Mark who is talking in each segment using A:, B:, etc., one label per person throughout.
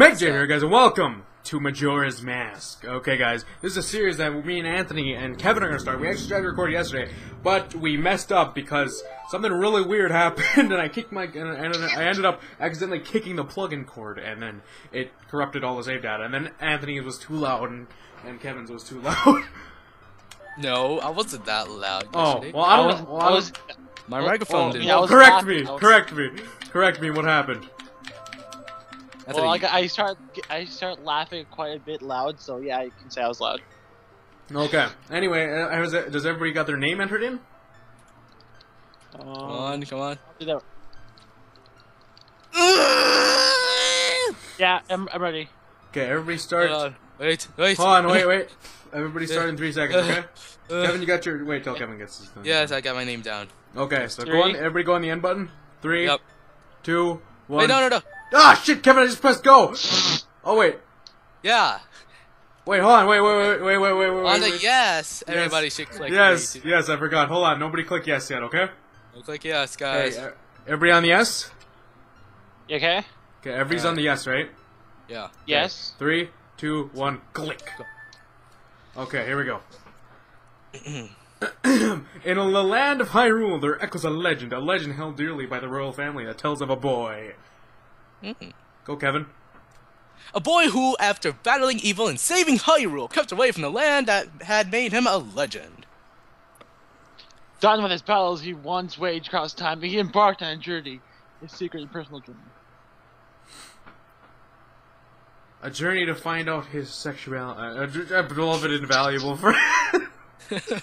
A: Meg J here, guys, and welcome to Majora's Mask. Okay, guys, this is a series that me and Anthony and Kevin are going to start. We actually tried to record yesterday, but we messed up because something really weird happened, and I kicked my, and I ended up accidentally kicking the plug-in cord, and then it corrupted all the save data, and then Anthony's was too loud, and, and Kevin's was too loud.
B: No, I wasn't that loud.
A: oh, well, I don't
C: was.
A: Well,
C: I was,
B: my oh,
C: well,
B: microphone
C: well,
B: didn't.
C: yeah,
A: correct
C: laugh-
A: me, correct me, correct me, what happened?
B: I
C: well, like
B: you-
C: I start, I start laughing quite a bit loud, so yeah, you can say I was loud.
A: Okay, anyway, uh, has it- does everybody got their name entered in?
C: Um,
B: come on, come on.
C: do that. Yeah, I'm, I'm ready.
A: Okay, everybody start.
B: Hold. Wait, wait.
A: Hold on, wait, wait. Everybody start in three seconds, okay?
B: Uh,
A: Kevin, you got your. Wait till Kevin gets this done.
B: yes, I got my name down.
A: Okay, so go on. Everybody go on the end button. Three,
B: Yep.
A: two, one.
B: Wait, no, no, no.
A: Ah, shit, Kevin! I just pressed go. oh wait,
B: Yeah.
A: wait, hold on, wait, wait, wait, wait, wait, wait, wait.
B: On the
A: wait.
B: yes, everybody should click.
A: yes,
B: three,
A: yes, I forgot. Hold on, nobody click yes yet, okay?
B: two. Click yes, guys.
A: uh, everybody on the yes.
C: You okay?
A: Okay, everybody's
B: Uh,
A: on the yes, right?
B: Yeah.
C: Yes.
A: Three, two, one, click. Okay, here we go. In the land of Hyrule, there echoes a legend, a legend held dearly by the royal family that tells of a boy.
B: Mhm.
A: Go, Kevin.
B: A boy who, after battling evil and saving Hyrule, kept away from the land that had made him a legend.
C: Done with his battles he once waged across time, he embarked on a journey, a secret and personal journey.
A: A journey to find out his sexuality. Uh, a beloved and valuable friend.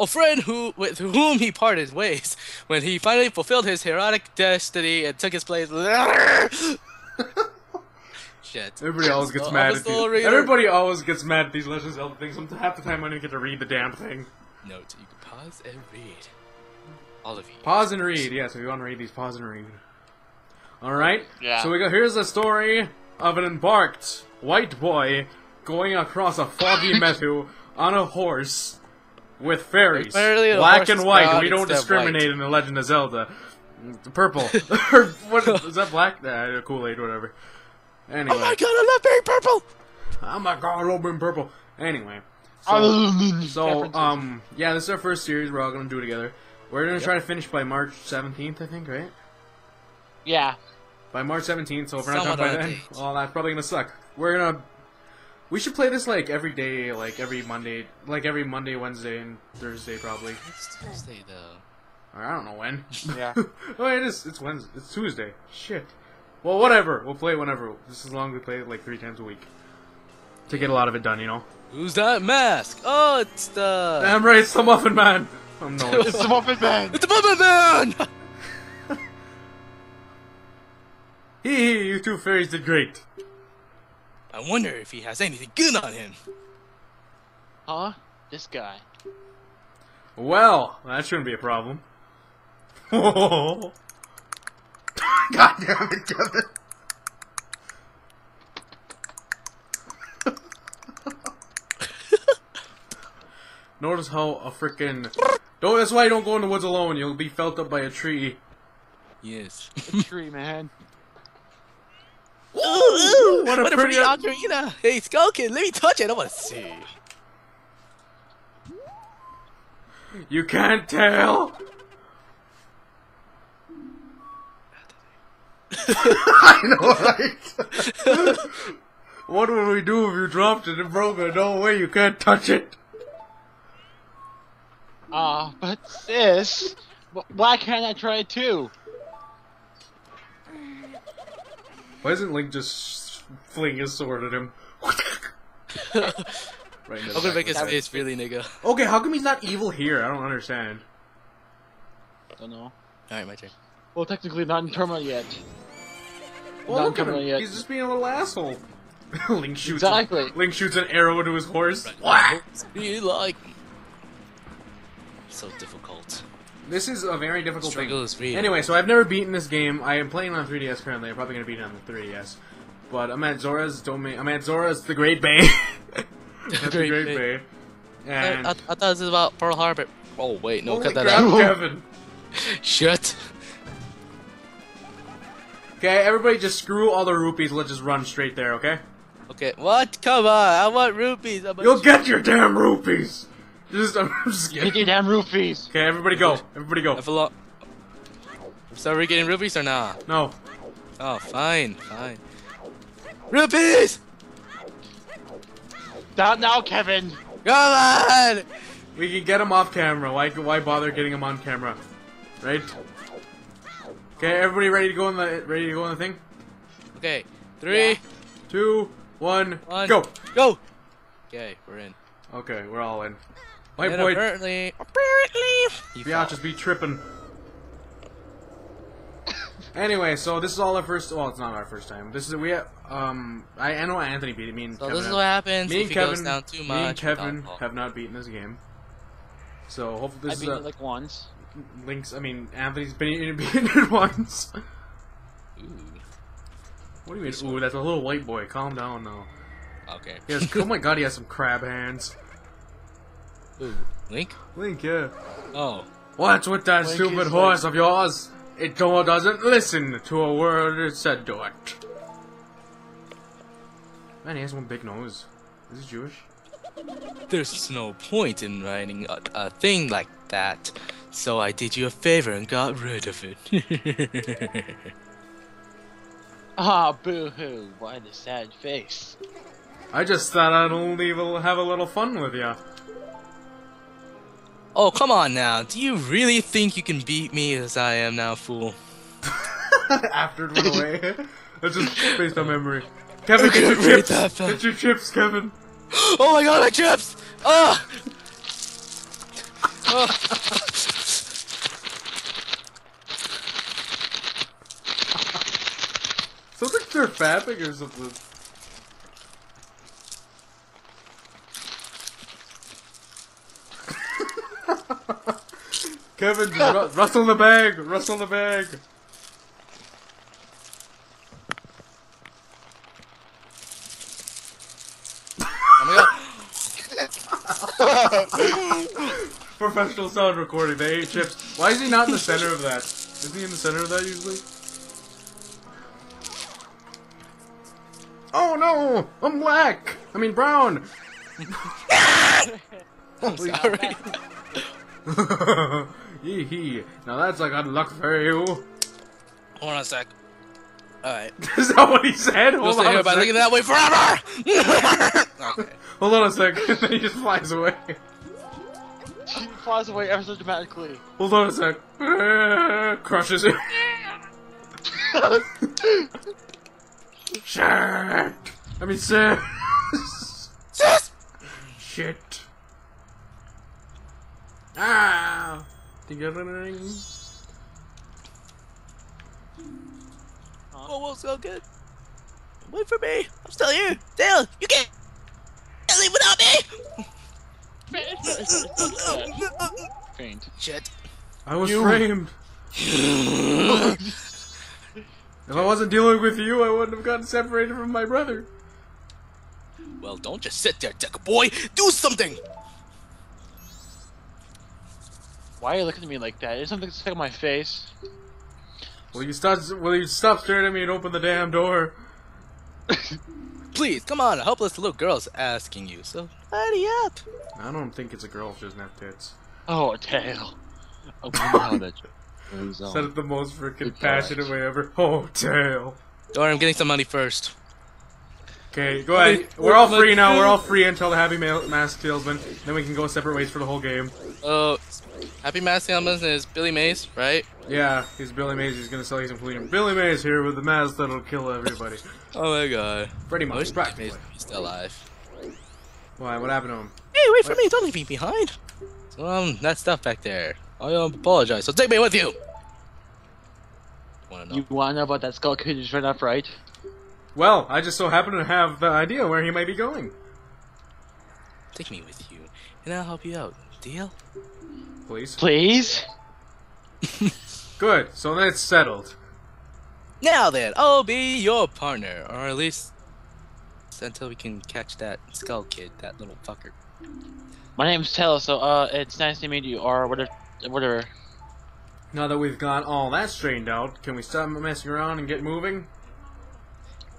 B: A friend who, with whom he parted ways when he finally fulfilled his heroic destiny and took his place. Shit.
A: Everybody always gets mad at these.
B: reader.
A: Everybody always gets mad at these Legends of Zelda things. Some- Half the time I don't even get to read the damn thing.
B: Note, you can pause and read. All of you.
A: Pause and read. Yes, if you want to read these, pause and read. All right.
C: Yeah.
A: So we go. Here's the story of an embarked white boy going across a foggy meadow on a horse with fairies, black and white. we don't discriminate
B: white.
A: in the Legend of Zelda. Purple. or what is that? Black? Nah, Kool Aid, whatever. Anyway.
B: Oh my god, I love berry purple!
A: Oh my god, open purple. Anyway. So, so um, yeah, this is our first series. We're all gonna do it together. We're gonna try to finish by March 17th, I think, right?
C: yeah.
A: By March 17th. So if we're not done by then, well, that's probably gonna suck. We're gonna. We should play this like every day, like every Monday, like every Monday, Wednesday, and Thursday, probably.
B: It's Tuesday though.
A: I don't know when.
C: Yeah.
A: oh, it is. It's Wednesday. It's Tuesday. Shit. Well, whatever. We'll play it whenever. Just as long as we play it like three times a week. To get a lot of it done, you know.
B: Who's that mask? Oh, it's the.
A: Damn right, it's the Muffin Man. Oh no.
C: It's
A: It's
C: the Muffin Man!
B: It's the Muffin Man!
A: Hee hee, you two fairies did great.
B: I wonder if he has anything good on him.
C: Huh? This guy.
A: Well, that shouldn't be a problem. God damn it, Kevin. Notice how a freaking Don't, that's why you don't go in the woods alone. You'll be felt up by a tree.
B: Yes.
C: A tree man.
B: Ooh, ooh,
A: what a
B: what a
A: pretty-
B: pretty ocarina! Hey, Skull Kid, let me touch it. I want to see.
A: You can't tell. I know, right? what would we do if you dropped it and broke it? No way, you can't touch it.
C: Ah, but sis, why can't I try it too?
A: Why doesn't Link just fling his sword at him? right into the
B: I'm gonna make his face really nigga.
A: Okay, how come he's not evil here? I don't understand.
C: Don't know.
B: Alright, my turn.
C: Well, technically not in terminal yet.
A: Well,
C: Not
A: look at him.
C: terminal yet.
A: He's just being a little asshole. Link shoots.
C: Exactly.
A: Link shoots an arrow into his horse.
B: Be like. So difficult.
A: This is a very difficult
B: Struggle
A: thing.
B: is.
A: Anyway, so I've never beaten this game. I am playing on 3DS currently. I'm probably gonna beat it on the 3DS. But I'm at Zora's domain. I'm at Zora's the Great Bay. At the
B: Great
A: Great,
B: Bay.
A: Bay.
B: I,
A: And
B: I, I thought this was about Pearl Harbor. Oh wait, no,
A: Holy
B: cut that
A: crap,
B: out.
A: Kevin.
B: Shut.
A: Okay, everybody just screw all the rupees. Let's just run straight there, okay?
B: Okay, what? Come on, I want rupees. I'm
A: You'll get your damn rupees! Just, I'm just
C: Get your
A: kidding.
C: damn rupees.
A: Okay, everybody go. Everybody go.
B: Have a lot. So are we getting rupees or not?
A: No.
B: Oh, fine, fine. Rupees!
C: Not now, Kevin.
B: Come on!
A: We can get them off camera. Why, why bother getting them on camera? Right? Okay, everybody ready to go in the ready to go in the thing?
B: Okay, three,
C: Yeah.
A: Two, one,
B: one,
A: go!
B: go! Okay, we're in.
A: Okay, we're all in. White
B: and
A: boy,
B: apparently, apparently, you
A: yeah, just be tripping. Anyway, so this is all our first. Well, it's not our first time. This is we. Um, I, I know Anthony beat it. Me and
B: So
A: Kevin.
B: this is what happens
A: me
B: if
A: and Kevin.
B: down too much.
A: me and Kevin have not beaten this game. So hopefully this
C: I
A: this
C: beat
A: is
C: it
A: a,
C: like once.
A: links. I mean, Anthony's been beaten it once.
B: Ooh,
A: What do you mean? Ooh, that's a little white boy. Calm down now.
B: okay.
A: Yes. oh my god, he has some crab hands.
B: Ooh, Link?
A: Link, yeah.
B: Oh,
A: What's with that
C: Link
A: stupid
C: is
A: horse of yours? It don't, doesn't listen to a word it said to it. Man, he has one big nose. Is he Jewish?
B: there's no point in writing a, a thing like that. So I did you a favor and got rid of it.
C: Ah, boo-hoo. Why the sad face?
A: I just thought I'd only have a little fun with ya.
B: Oh, come on now. Do you really think you can beat me as I am now, fool?
A: After it went away. That's just based on memory. Kevin, get your chips!
B: that.
A: Get your chips, Kevin!
B: Oh my god, my chips! Ah! Oh.
A: Sounds like they're fapping or something. Kevin, ru- rustle the bag! Rustle the bag!
B: My.
A: Professional sound recording. They ate chips. Why is he not in the center of that? Isn't he in the center of that usually? Oh no! I'm black! I mean brown! Holy
B: Sorry.
A: Hee hee. Now that's like luck for you.
B: Hold on a sec. Alright.
A: Is that what he said?
B: You'll
A: Hold on,
B: here
A: a
B: by
A: sec.
B: looking that way forever! okay.
A: Hold on a sec. then he just flies away.
C: She flies away ever so dramatically.
A: Hold on a sec. Crushes it. Shit. I mean, sir.
B: Sis!
A: Shit. Ah. Ding-a-ding-a-ding.
B: Oh, well, so good. Wait for me. I'm still here. Tael, you can't can't leave without me.
C: Faint.
B: Shit.
A: I was framed. If I wasn't dealing with you, I wouldn't have gotten separated from my brother.
B: Well, don't just sit there, dick boy. Do something.
C: Why are you looking at me like that? Is something stuck on my face?
A: Will you stop? Will you stop staring at me and open the damn door?
B: Please, come on. A helpless little girl's asking you, so hurry up.
A: I don't think it's a girl if she doesn't have tits.
C: Oh, a tail. Oh, wow, that goes
A: Said it the most freaking passionate way ever. Oh, tail.
B: Don't worry, I'm getting some money first.
A: Okay, go ahead. We're all free now. We're all free until the Happy Ma- Mask Salesman. Then we can go separate ways for the whole game.
B: Uh, Happy Mask Salmon is Billy Mays, right?
A: Yeah, he's Billy Mays. He's gonna sell you some fleeing. Billy Mays here with the mask that'll kill everybody.
B: Oh my god.
A: Pretty much,
B: wish
A: practically.
B: Billy Mays was still alive.
A: Why? What happened to him?
B: Hey, wait for me! Don't leave me behind. So, um, that stuff back there. I um, apologize. So take me with you. Wanna know?
C: You wanna know about that skull kid who just ran up right?
A: Well, I just so happen to have the idea where he might be going.
B: Take me with you, and I'll help you out. Deal?
A: Please.
C: Please?
A: Good. So that's settled.
B: Now then, I'll be your partner, or at least until we can catch that skull kid, that little fucker.
C: My name's Taylor, so uh, it's nice to meet you, or whatever. whatever.
A: Now that we've got all that straightened out, can we stop messing around and get moving?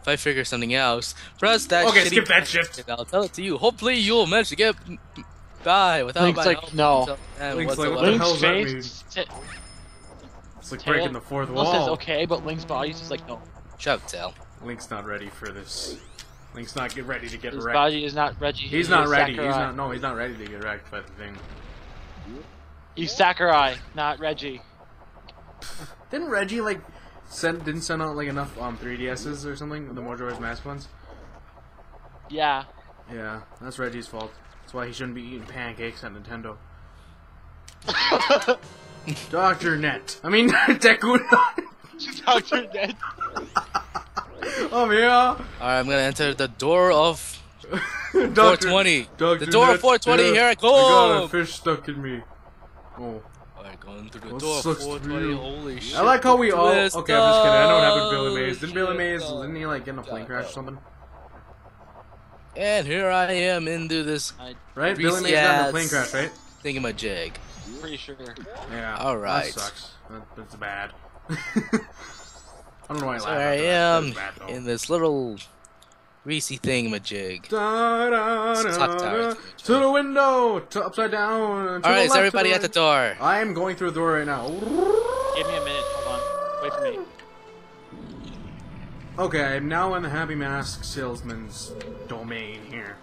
B: If I figure something else, press that
A: Okay,
B: shitty
A: skip that shift.
B: and I'll tell it to you. Hopefully you'll manage to get by without
C: Link's
B: my
C: like,
B: help
C: no.
B: until then
A: Link's like, what the
C: Link's
A: hell's that mean? It's like
C: tail-
A: breaking the fourth
C: Will says
A: wall.
C: okay, but Link's body's just like no.
B: Shut up, Tail.
A: Link's not ready for this. Link's not get ready to get
C: His
A: wrecked.
C: body is not Reggie.
A: He's
C: he
A: not ready.
C: Sakurai.
A: He's not. No, he's not ready to get wrecked by the thing.
C: He's Sakurai, not Reggie.
A: Didn't Reggie like send didn't send out like enough um 3DSs or something? The Majora's Mask ones.
C: Yeah.
A: Yeah, that's Reggie's fault. That's why he shouldn't be eating pancakes at Nintendo. Doctor Net. I mean Deku.
C: Doctor Dead.
A: oh yeah.
B: Alright, I'm gonna enter the door of
A: Doctor-
B: 420.
A: Dr.
B: The door of 420,
A: yeah,
B: here I
A: I got a fish stuck in me. Oh.
B: Alright, through the door of
A: sucks to
B: 420. Holy shit.
A: I like how we all. Okay, I'm just kidding. I know what happened to Billy Mays. Didn't Billy Mays? Didn't he like get in a plane crash or something?
B: And here I am into this
A: Right?
B: Greasy
A: Billy Mays got in a
B: ass.
A: plane crash, right?
B: thingamajig.
C: Pretty sure.
A: Yeah.
B: Alright.
A: That sucks. That, that's bad. I don't know why I laughed.
B: here I
A: after that. That
B: am
A: bad,
B: in this little greasy thingamajig.
A: Da, da,
B: It's a
A: da, da, to the window, to upside down. To
B: Alright, is everybody
A: to
B: at the door?
A: I am going through the door right now.
C: Give me a minute. Hold on. Wait for me.
A: Okay, I'm now in the Happy Mask salesman's domain here.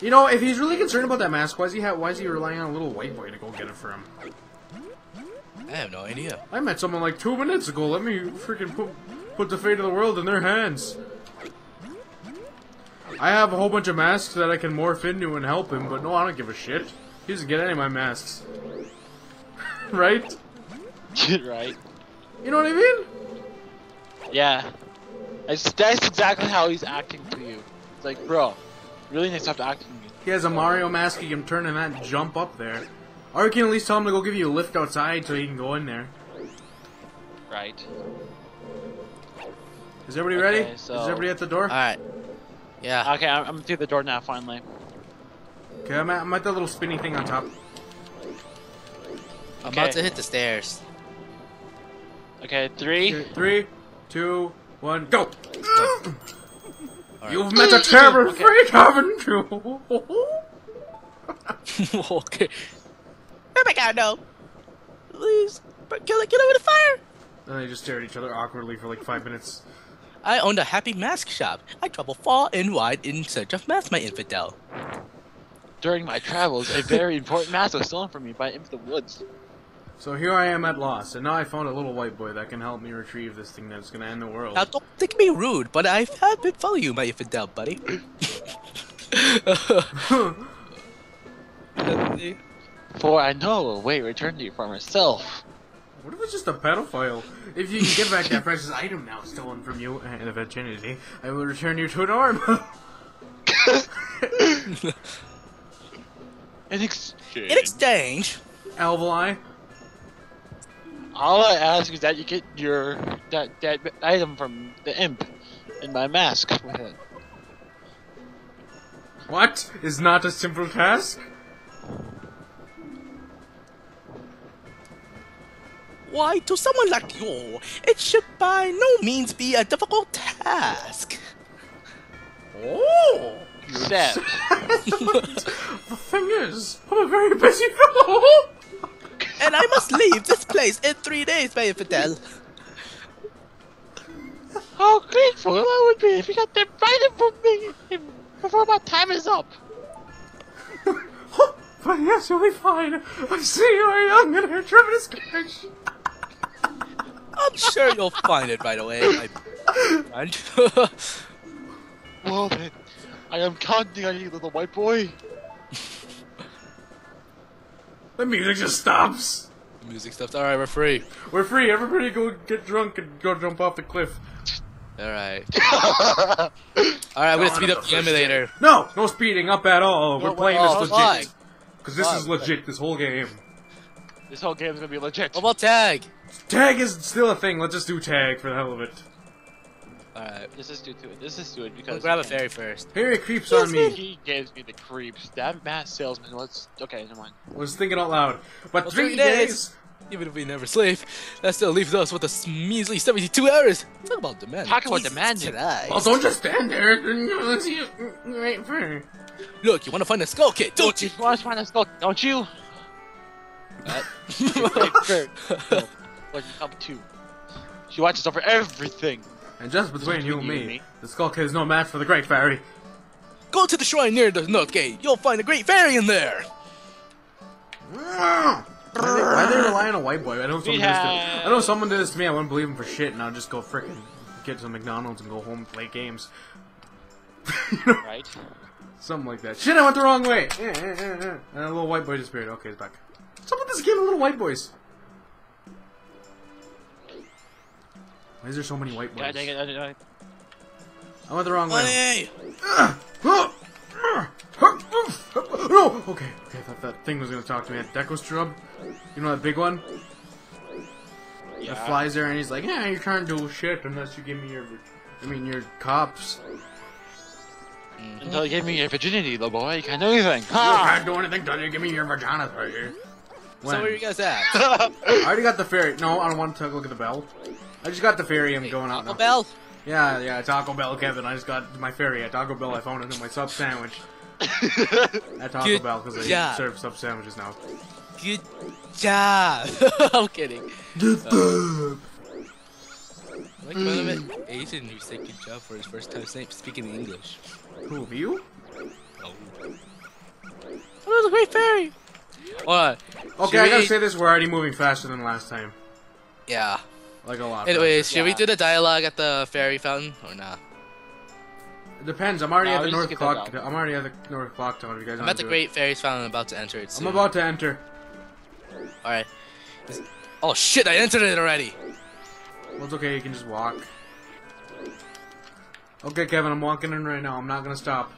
A: You know, if he's really concerned about that mask, why is he ha- why is he relying on a little white boy to go get it for him?
B: I have no idea.
A: I met someone like two minutes ago. Let me freaking put put the fate of the world in their hands. I have a whole bunch of masks that I can morph into and help him, but no, I don't give a shit. He doesn't get any of my masks. right?
C: right.
A: You know what I mean?
C: Yeah. That's, that's exactly how he's acting to you. It's like, bro, really to stop acting to me.
A: He has a Mario mask. He can turn in that and jump up there. Or you can at least tell him to go give you a lift outside so he can go in there.
C: Right.
A: Is everybody ready?
C: So-
A: Is everybody at the door?
B: Alright. Yeah.
C: Okay, I'm, I'm through the door now, finally.
A: Okay, I'm at, I'm at that little spinny thing on top.
B: I'm about to hit the stairs.
C: Okay, three.
A: Okay, three, two, one, go!
B: Alright.
A: You've met a terrible
C: Okay.
A: fate, haven't you?
B: okay. Oh my god, no. Please. but Kill it, kill it with a fire.
A: and they just stare at each other awkwardly for like five minutes.
B: I owned a happy mask shop. I travel far and wide in search of masks, my infidel.
C: During my travels, a very important mask was stolen from me by Imp the Woods.
A: So here I am at loss, and now I found a little white boy that can help me retrieve this thing that's gonna end the world.
B: Now, don't think me rude, but I have been following you, my infidel buddy.
C: For I know a way return to you from herself.
A: What if it's just a pedophile? If you can get back that precious item now stolen from you and of virginity, I will return you to an arm.
C: In exchange,
B: in exchange,
A: Alvali.
C: all I ask is that you get your that that item from the imp in my mask with it.
A: What is not a simple task?
B: Why, to someone like you, it should by no means be a difficult task.
A: Oh!
C: Except,
A: the thing is, I'm a very busy fellow.
B: And I must leave this place in three days, my infidel.
C: how grateful I would be if you got them item from me before my time is up.
A: but yes, you'll be fine. I see you are young and your tremendous courage.
B: I'm sure you'll find it right away, my friend.
C: Well then, I am counting on you, little white boy.
A: The music just stops.
B: Music stops. Alright, we're free.
A: We're free. Everybody go get drunk and go jump off the cliff.
B: Alright. Alright, I'm gonna speed up the emulator.
A: No, no speeding up at all. We're
C: Well,
A: playing
B: well,
A: this legit. Because this is legit. This whole game.
C: This whole game is gonna be legit.
B: What about tag?
A: Tag is still a thing. Let's just do tag for the hell of it.
B: Alright.
C: This is just do it. Let's just do it
B: We'll
C: because.
B: grab a fairy first.
A: Harry creeps on me.
C: He gives me the creeps. That mass salesman. Let's. Okay, never mind.
A: I was thinking out loud. But
B: Well,
A: three
B: three
A: days.
B: days. Even if we never sleep, that still leaves us with a measly 72 hours. Talk about demand.
C: Talk about
B: Jesus
C: demanding.
B: Christ.
A: Well, don't just stand there. Let's see. Wait for.
B: Look, you want to find a skull kid, don't you?
C: You want to find a skull, don't you? Hey, No. Like, up two. She watches over everything.
A: And just between you and
C: you
A: me,
C: and me.
A: the Skull Kid is no match for the Great Fairy.
B: Go to the shrine near the North Gate. You'll find a great fairy in there.
A: Why they, why they rely on a white boy? I don't know someone did this to,
C: have-
A: I know someone did this to me. I wouldn't believe him for shit, and I'll just go frickin' get some McDonald's and go home and play games.
C: Right?
A: Something like that. Shit, I went the wrong way. Eh, eh, eh, eh. And a little white boy disappeared. Okay, he's back. What's up with this game of little white boys? Why is there so many white boys?
C: God dang it. I, I,
A: I went the wrong way.
B: Money.
A: No! Okay, okay, I thought that thing was gonna talk to me. That Deku Scrub? You know that big one?
C: yeah.
A: That flies there and he's like, yeah, you can't do shit unless you give me your, I mean, your cops.
C: Until you give me your virginity, little boy, you can't do anything.
A: You
C: Ha!
A: can't do anything until you give me your vagina. Baby."
B: So where are you guys at?
A: I already got the ferry. No, I don't want to look at the bell. I just got the ferry. I'm going out
B: Taco
A: now.
B: Bell?
A: Yeah, yeah, Taco Bell, Kevin. I just got my ferry at Taco Bell. I found it in my sub sandwich at Taco
B: Good
A: Bell because they
B: job.
A: serve sub sandwiches now.
B: Good job. I'm kidding.
A: Uh,
B: Like one of it, Asian who said good job for his first time speaking English.
A: Who of you?
B: Oh. That was a great fairy. Alright.
A: Okay,
B: Should
A: I gotta
B: we-
A: say this. We're already moving faster than last time.
B: Yeah.
A: Like a lot.
B: Anyways,
A: faster.
B: should we do the dialogue at the fairy fountain or not?
A: it depends. I'm already
C: No,
A: at the North Clock. I'm already at the North Clock Tower. You guys
B: I'm at the
A: do it?
B: Great Fairies Fountain. I'm about to enter it soon.
A: I'm about to enter.
B: Alright. Oh shit! I entered it already.
A: Well, it's okay. You can just walk. Okay, Kevin. I'm walking in right now. I'm not gonna stop.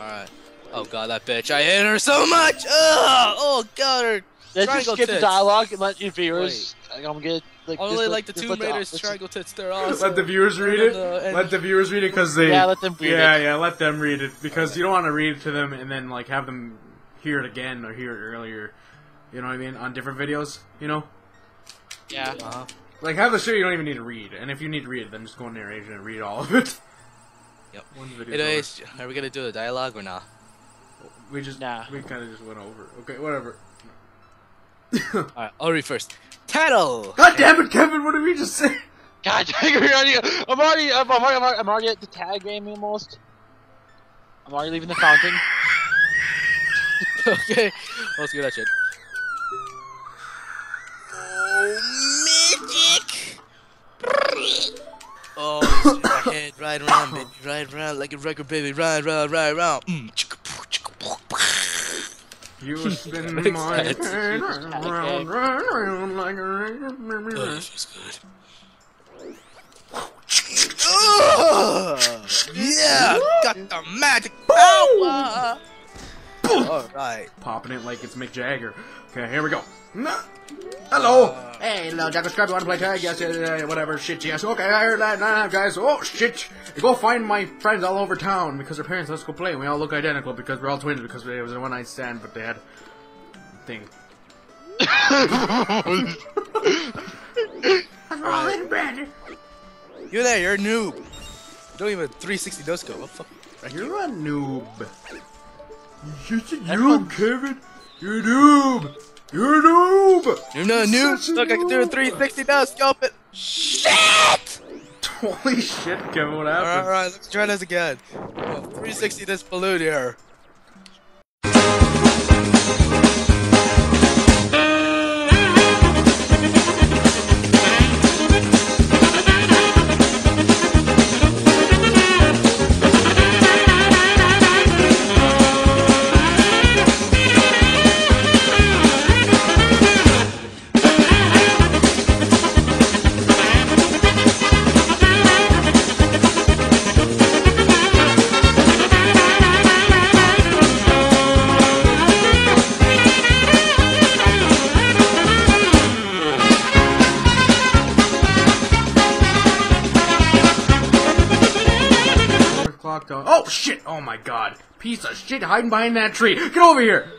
B: Alright. Oh god, that bitch! I hate her so much. Ugh! Oh god, her
C: Let's just
B: triangle
C: skip the dialogue and let your viewers. I'm gonna get like.
B: Only
C: just
B: like the
C: just
B: Tomb
C: let the-
B: triangle tits. They're awesome.
A: Let the viewers read it.
B: Uh,
A: Let the viewers read it because they.
C: Yeah, let them read
A: yeah,
C: it.
A: yeah. Yeah, let them read it because you don't want to read it to them and then like have them hear it again or hear it earlier. You know what I mean? On different videos. You know.
C: Yeah.
B: Uh-huh.
A: Like have the show you don't even need to read, and if you need to read it, then just go in narration and read all of it.
B: Yep.
A: One video.
B: Anyways, are we gonna do the dialogue or not?
A: We just
C: Nah.
A: we kind of just went over. Okay, whatever.
B: Alright, I'll read first. Title!
A: God damn it, Kevin! What did we just say?
C: God dang it, already, I'm already, I'm already, I'm already, I'm already at the tag game almost. I'm already leaving the fountain.
B: okay, let's do that shit. Oh, magic! Oh, spin head, ride around, baby, ride around like a record, baby, ride, ride, ride around. Mm. Chicka-poo, chicka-poo.
A: You spin my
B: sense.
A: head around, round, round like a
B: Oh,
A: record.
B: this feels good. Yeah, got the magic power. All right.
A: Popping it like it's Mick Jagger. Okay, here we go. Hello. hey, little Jack Scrub, you want to play tag? Yes, yeah, uh, yeah, whatever. Shit, yes. Okay, I heard that. Nah, guys. Oh, shit. Go find my friends all over town because their parents let us go play. and We all look identical because we're all twins because it was a one night stand, but they had thing.
B: You there, you're a noob. Don't even 360 no scope. What the fuck?
A: You're a noob. You're a noob, Kevin. You're a noob. You're a noob.
B: You're not a noob.
A: Such a
B: Look, I can do a
A: noob.
B: 360 no scope it. Shit!
A: Holy shit, Kevin. What
B: Alright,
A: happened?
B: alright, let's try this again. Oh, 360 this balloon here.
A: Piece of shit hiding behind that tree. Get over here!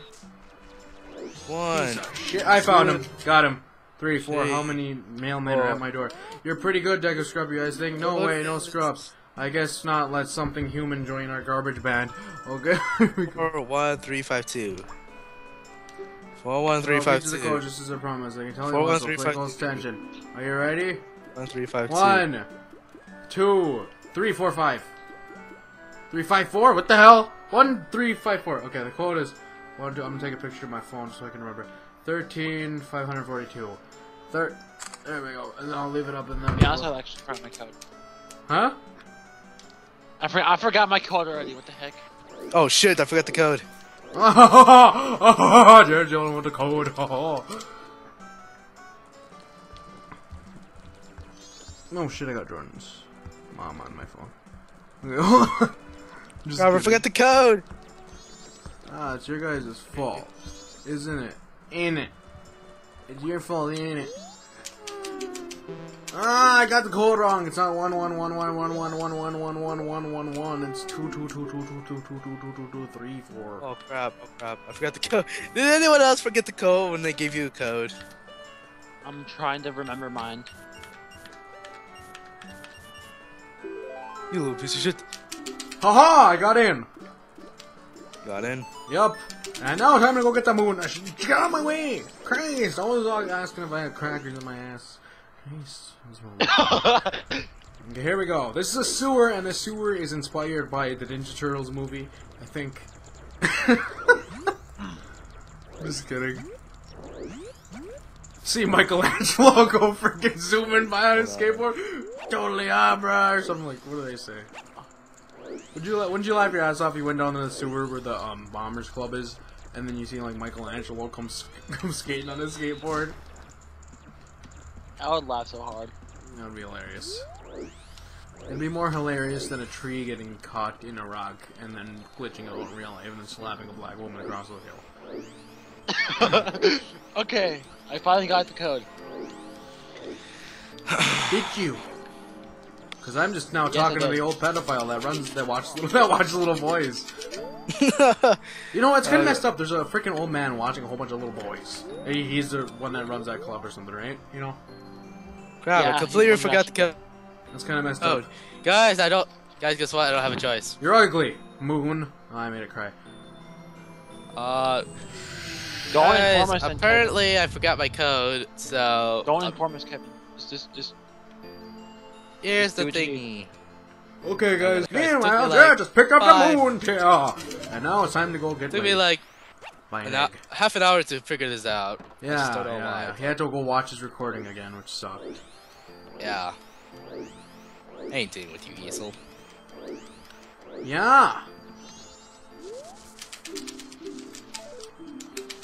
B: One.
A: Shit. I found him. Got him. Three, four.
B: Three,
A: How many mailmen are at my door? You're pretty good, Deku Scrub. You guys think? No way, no scrubs. I guess not. Let something human join our garbage band. Okay. Here we go.
B: Four one three five two. Four one three
A: Well,
B: five
A: the code
B: two.
A: just as I promised. I can tell
B: Four,
A: you
B: one, three,
A: play
B: five,
A: close
B: two.
A: attention. Are you ready?
B: One three five two.
A: One, two, three, four, five. Three, five, four? What the hell? One, three, five, four. Okay, the code is one, two. I'm gonna take a picture of my phone so I can remember. Thirteen, five hundred forty-two. Thir. There we go. And then I'll leave it up and then.
C: To be honest, I actually forgot my code.
A: Huh?
C: I, for, I forgot my code already. What the heck?
B: Oh shit! I forgot the code.
A: Jared Jones with the code. oh shit! I got Jordan's mom on my phone. Just
B: Robert, forget the code.
A: Ah, it's your guys' fault, isn't it? Ain't it? It's your fault, ain't it? Ah, I got the code wrong. It's not one one one one one one one one one one one one one. It's two two two two two two two two two two two three four.
B: Oh crap! Oh crap! I forgot the code. Did anyone else forget the code when they gave you a code?
C: I'm trying to remember mine.
B: You little piece of shit.
A: Haha! I got in.
B: Got in.
A: Yup. And now time to go get the moon. I should get out of my way. Christ! I was all asking if I had crackers in my ass. Christ. Okay, here we go. This is a sewer, and the sewer is inspired by the Ninja Turtles movie, I think. Just kidding. See Michelangelo go freaking zooming by on his skateboard. Totally ah, abra or something like. What do they say? Would you wouldn't you laugh your ass off? if You went down to the sewer where the um, Bombers Club is, and then you see like Michelangelo come s- come skating on his skateboard.
C: I would laugh so hard.
A: That would be hilarious. It'd be more hilarious than a tree getting caught in a rock and then glitching out in real life and then slapping a black woman across the hill.
C: okay, I finally got the code.
A: Did you? Because I'm just now
C: Yes,
A: talking to the old pedophile that runs that watches that watches little boys. You know, it's kind of
B: yeah.
A: messed up. There's a freaking old man watching a whole bunch of little boys. He, he's the one that runs that club or something, right? You know,
B: Crap!
C: Yeah,
B: I completely forgot to code.
A: that's kind of messed
B: Oh,
A: up.
B: guys, I don't. Guys, guess what? I don't have a choice.
A: You're ugly, Moon. Oh, I made it cry.
B: Uh,
C: Don't
B: guys,
C: inform us.
B: apparently I forgot my code. So
C: Don't
B: uh,
C: inform us, Kevin. Just, just, just.
B: Here's the
C: what you
B: thing.
A: Okay, guys.
B: guys,
A: Meanwhile,
B: me like
A: just picked up
B: five-
A: the moon tail, and now it's time to go get
B: Took
A: my,
B: me like
A: my
B: an
A: egg.
B: half an hour to figure this out.
A: Yeah,
B: just don't know
A: yeah, He had to go watch his recording again, which sucked.
B: Yeah. I ain't dealing with you, Easel.
A: Yeah.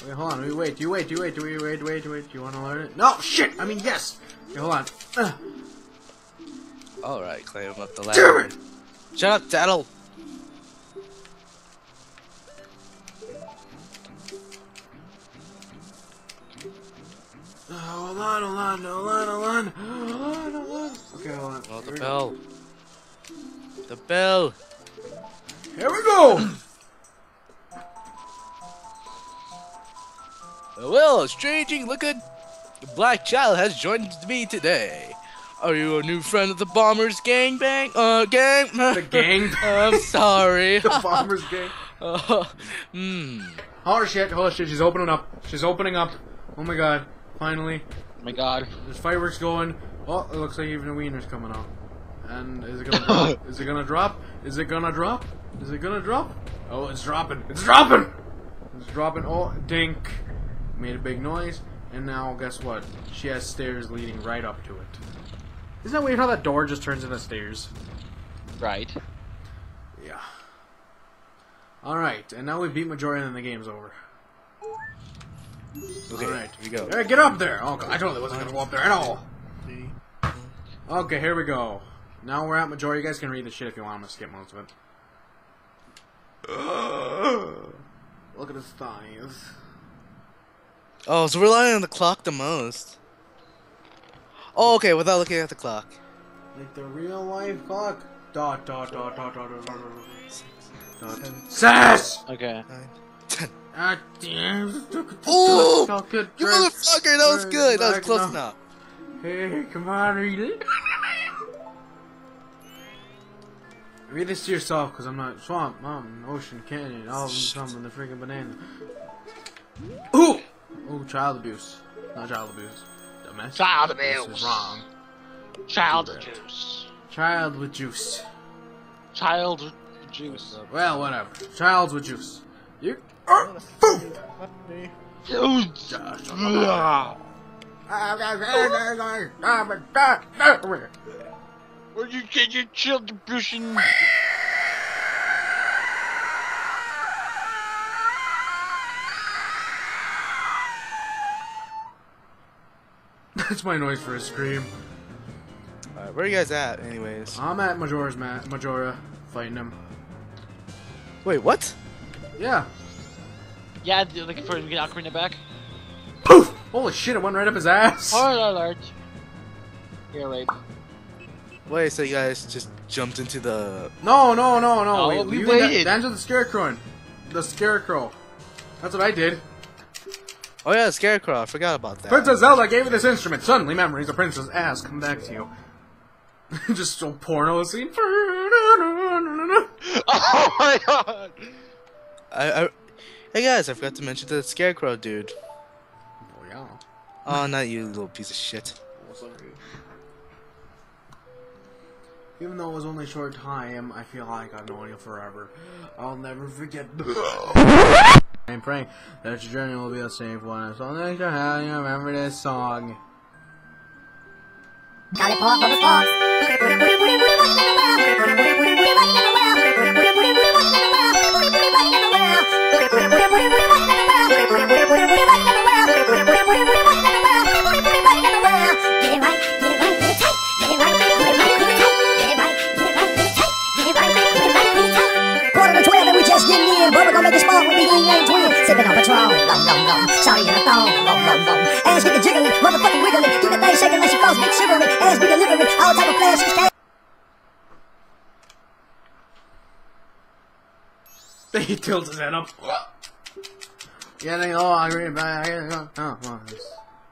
A: Okay, hold on. Wait, wait. Do you wait? Do you wait? Do you wait? Wait, wait, wait. Do you want to learn it? No, shit. I mean, yes. Okay, hold on. Ugh.
B: Alright, climb up the
A: Damn
B: ladder.
A: it!
B: Shut up, Tatl!
A: Oh, hold on, hold on, hold on, hold on, hold on, hold on. Okay, hold on.
B: Oh, the
A: Here
B: bell. The bell!
A: Here we go.
B: Well, a stranging looking black child has joined me today. Are you a new friend of the Bombers gang bang? Uh, gang?
A: the gang.
B: I'm sorry.
A: the bombers gang.
B: Uh, hmm.
A: Oh shit! Oh shit! She's opening up. She's opening up. Oh my god! Finally,
C: Oh my God.
A: there's fireworks going. Oh, it looks like even a wiener's coming out. And is it gonna drop? Is it gonna drop? Is it gonna drop? Is it gonna drop? Oh, it's dropping! It's dropping! It's dropping. Oh, dink! Made a big noise. And now, guess what? She has stairs leading right up to it. Isn't that weird how that door just turns into stairs?
C: Right.
A: Yeah. Alright, and now we beat Majora and the game's over.
B: Okay,
A: Alright.
B: here we go.
A: Hey, get up there! Oh, God, I totally wasn't gonna go up there at all. Okay, here we go. Now we're at Majora. You guys can read the shit if you want. I'm gonna skip most of it. Look at his thighs.
B: Oh, so we're relying on the clock the most. Oh, okay, without looking at the clock.
A: Like the real life clock. Dot dot dot dot dot dot dot. dot. Sass.
C: Okay.
B: Nine, ten.
A: Ah, damn.
B: Ooh!
A: Talk good
B: You
A: dress.
B: motherfucker! That was good. That was
A: Back
B: close
A: now.
B: enough.
A: Hey, come on, read it. read this to yourself, because I'm not swamp, mountain, ocean, canyon, all of them
B: Shit.
A: come in the freaking banana. Ooh! Ooh, child abuse. Not child abuse. Domestic.
C: Child
A: This
C: abuse.
A: is wrong.
C: Child juice.
A: Child with juice.
C: Child with juice.
A: Well, whatever. Child with juice. You. Oh, boom!
C: Where you get your child distribution?
A: That's my noise for a scream.
B: Alright, where are you guys at, anyways?
A: I'm at Majora's Ma- Majora, fighting him.
B: Wait, what?
A: Yeah.
C: Yeah, looking for him to get Ocarina back.
A: Poof! Holy shit, it went right up his ass.
C: Spoiler alert. Ear rape.
B: Wait, so you guys just jumped into the.
A: No, no, no, no.
C: No,
A: wait,
C: we
A: you
C: waited.
A: Da- Danger the Scarecrow. The Scarecrow. That's what I did.
B: Oh yeah, Scarecrow. I forgot about that.
A: Princess Zelda gave you this instrument. Suddenly, memories of Princess ass come back to you. Just so porno scene.
C: Oh my god!
B: I, I, hey guys, I forgot to mention the Scarecrow dude.
A: Oh, yeah.
B: Oh, not you, little piece of shit.
A: Even though it was only a short time, I feel like I've known you forever. I'll never forget. I'm praying that your journey will be a safe one. So next to how you remember this song. He tilts his head. Getting all angry back. Oh,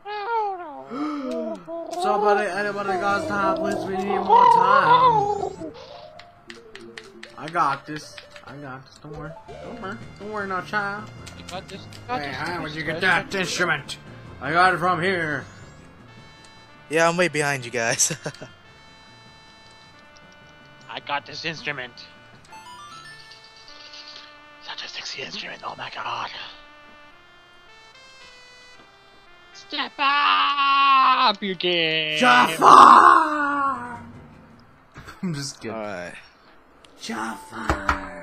A: well, Somebody, anybody got time? Please, we need more time. I got this. I got this. Don't worry. Don't worry. Don't worry, no child.
C: You got this. you got
A: Hey,
C: this.
A: how would you get that instrument? I got it from here.
B: Yeah, I'm way behind you guys.
C: I got this instrument. Such a sexy instrument, oh my god. Step up, you game!
A: Jafar! I'm just kidding.
B: Alright.
A: Jafar!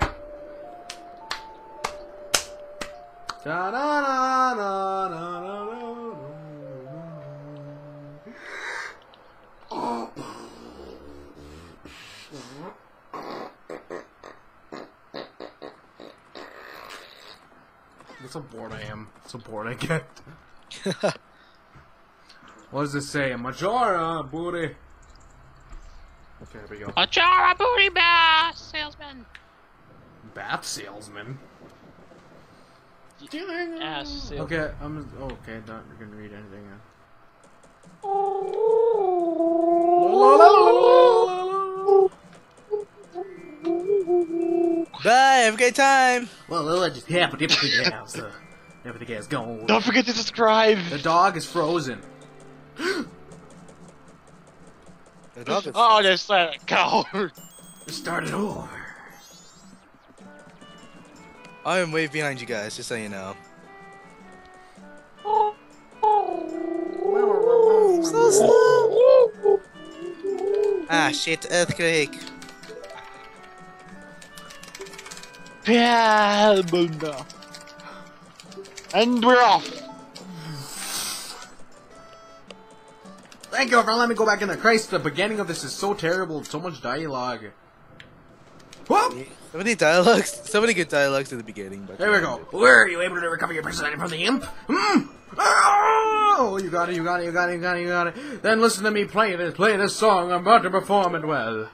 A: Da da da da da da da. That's how bored I am. That's how bored I get. what does it say? Majora, booty. Okay, here we go.
C: A Chara booty bass salesman!
A: Bath salesman.
C: Ass salesman.
A: Okay, I'm. Oh, okay, not gonna read anything.
B: Bye. Have a great time.
A: Well, I just happened. Everything has. Uh, everything has gone.
C: Don't forget to subscribe!
A: The dog is frozen.
B: The dog is-
C: Oh, just let it go!
A: It started over.
B: I am way behind you guys, just so you know. So slow. Ah, shit, earthquake.
C: And we're off!
A: Thank you for letting me go back in there. Christ, the beginning of this is so terrible. So much dialogue. Whoop!
B: So many dialogues, so many good dialogues at the beginning. But
A: There we go. Were you able to recover your personality from the imp? Hmm. Oh, you got it, you got it, you got it, you got it, you got it. Then listen to me play this, play this song. I'm about to perform it well.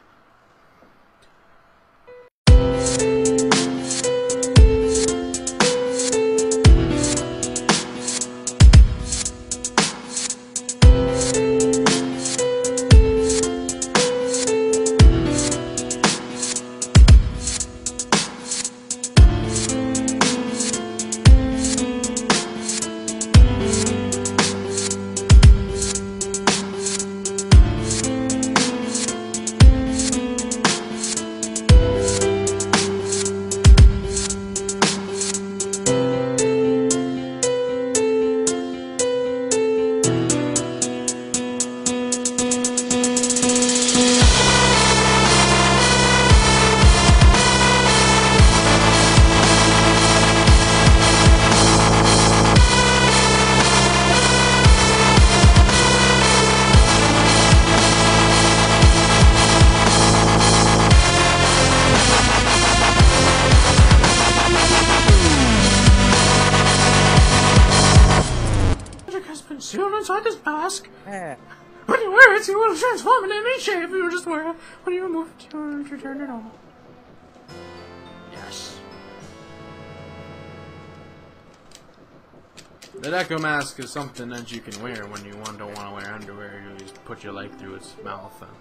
A: Mask is something that you can wear when you don't want to wear underwear. You just put your leg through its mouth and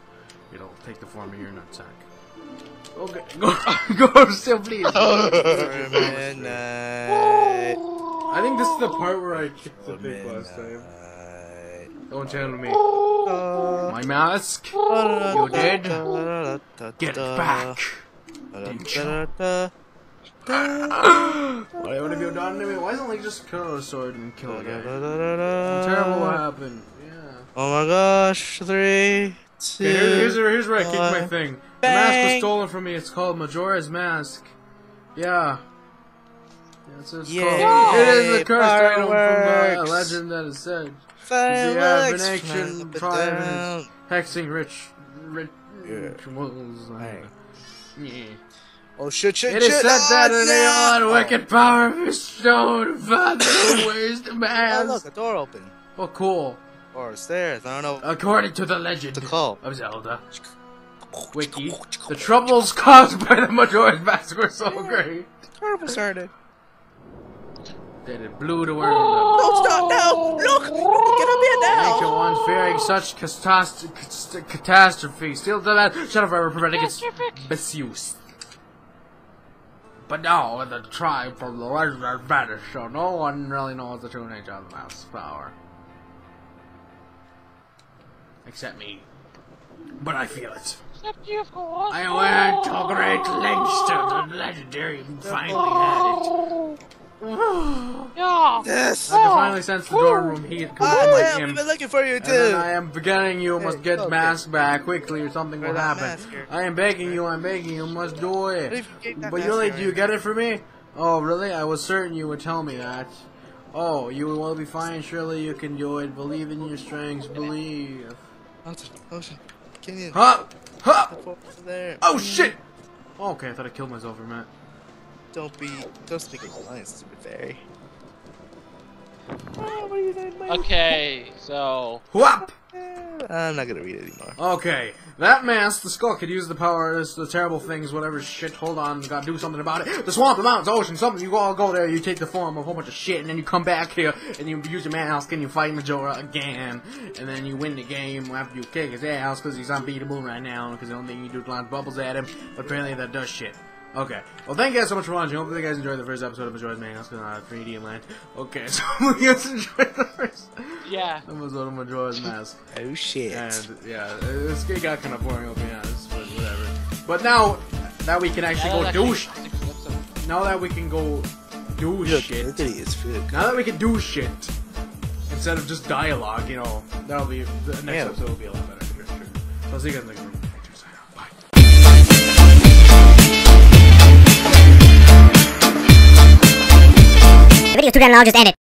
A: it'll take the form of your nutsack. Okay, go, go still, please.
B: Oh,
A: I think this is the part where I kicked the pig last time. Don't channel me. My mask.
B: You
A: did? Get back. What what have you done to me? Why doesn't like just kill a sword and kill a guy? Terrible what happened. Yeah.
B: Oh my gosh, three, two,
A: Okay, here- here's, here's where I kicked my thing. The mask was stolen from me. It's called Majora's Mask. Yeah. That's what it's
B: Yay.
A: called. It is the cursed item from uh, the
B: Fireworks.
A: legend that is said.
B: Fireworks
A: have an action
B: flying up and
A: trials.
B: down.
A: Hexing rich, rich,
B: Yeah.
A: Yeah.
B: Oh shit, shit,
A: It is
B: shit.
A: said that
B: oh,
A: an
B: no.
A: alien wicked power bestowed stone, the ways to
B: Oh
A: man.
B: look, a door open.
A: Oh, cool.
B: Or stairs. I don't know.
A: According to the legend
B: The call.
A: of Zelda Wiki, the troubles caused by the Majora's Mask were so great
B: Terrible started.
A: that it blew the world up.
B: No, stop now! Look! Get up here
A: Nature
B: now!
A: once fearing such catast- catastrophe, still to that shadow forever preventing its misuse. But now the tribe from the legend has vanished, so no one really knows the true nature of the mask's power. Except me. But I feel it.
C: Except you, of course.
A: I went to great lengths to the legendary and finally had it.
C: Yeah.
B: Yes!
A: Oh, I can finally sense the dorm room heat oh,
B: come
A: from my
B: damn,
A: imp.
B: we've been looking for you
A: And I am beginning you must get
B: okay.
A: mask back quickly or something will happen. I am begging you, I'm begging you, must do it.
B: if you get that
A: But
B: mask
A: Yuli,
B: here?
A: do you get it for me? Oh, really? I was certain you would tell me that. Oh, you will be fine, surely you can do it. Believe in your strengths, believe.
B: Oh, ocean, ocean. Can you?
A: Huh! Huh! Oh shit! Okay, I thought I killed myself for a minute.
B: Don't be. Don't speak in lines, stupid fairy. Oh, what are you doing, Mike?
C: Okay, so
A: Whop!
B: I'm not gonna read it anymore.
A: Okay, that mask, the skull could use the power, this, the terrible things, whatever shit. Hold on, gotta do something about it. The swamp, the mountains, ocean, something. You all go there, you take the form of a whole bunch of shit, and then you come back here and you use your mask and you fight Majora again, and then you win the game after you kick his ass because he's unbeatable right now. Because the only thing you do is launch bubbles at him, but apparently that does shit. Okay. Well, thank you guys so much for watching. Hopefully, you guys enjoyed the first episode of Majora's Mask because I 3D land. Okay, so you guys enjoyed the first
C: yeah.
A: episode of Majora's Mask.
B: Oh shit.
A: And yeah, this game got kind of boring, I'll be honest, but whatever. But now that we can actually
C: Yeah,
A: go do
C: actually-
A: sh- now that we can go do
B: Look,
A: shit,
B: look at his food.
A: now that we can do shit instead of just dialogue, you know, that'll be the next
B: Yeah.
A: episode will be a lot better. For sure. So I'll see you guys next
D: The video's too long, just end it.